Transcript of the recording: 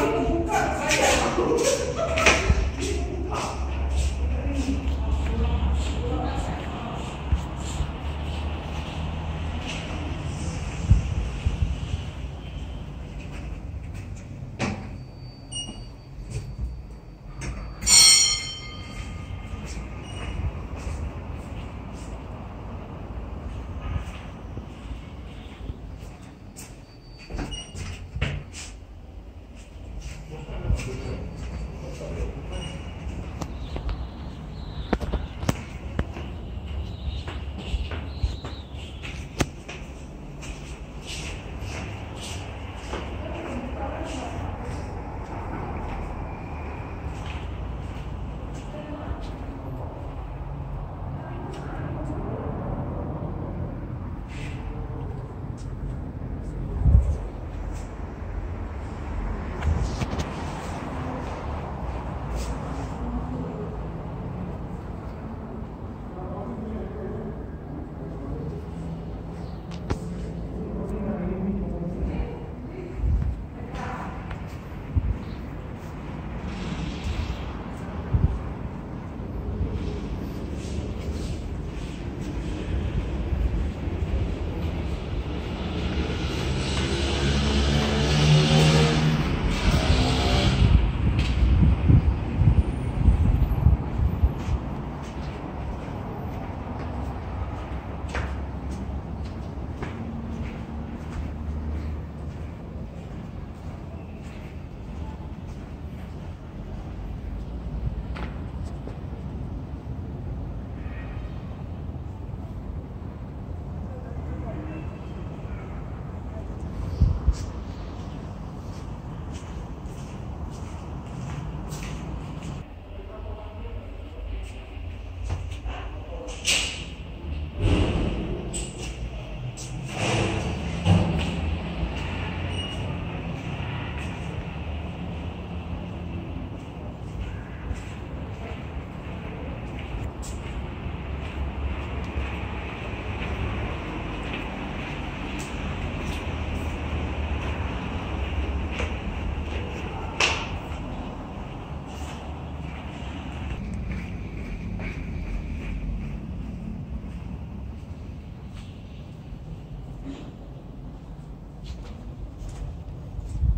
Vai, vai, vai.